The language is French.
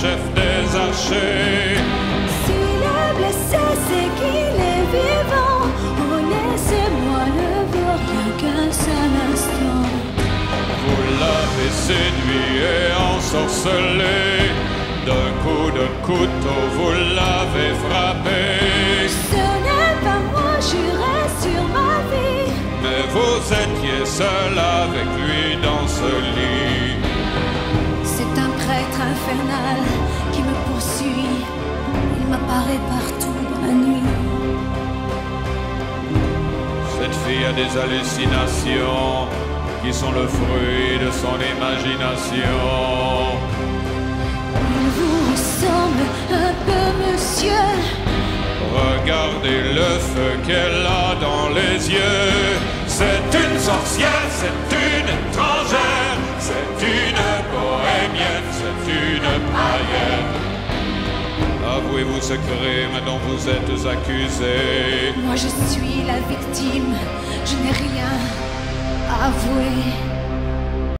chef des archers. S'il est blessé, c'est qu'il est vivant. Oh, laissez-moi le voir rien qu'un seul instant. Vous l'avez séduit et ensorcelé. D'un coup de couteau, vous l'avez frappé. Ce n'est pas moi, juré sur ma vie. Mais vous étiez seul avec lui dans ce infernal qui me poursuit. Il m'apparaît partout dans la nuit. Cette fille a des hallucinations qui sont le fruit de son imagination. Il vous ressemble un peu, monsieur. Regardez le feu qu'elle a dans les yeux. C'est une sorcière, c'est une une païenne. Avouez-vous ce crime dont vous êtes accusé. Moi, je suis la victime. Je n'ai rien à avouer.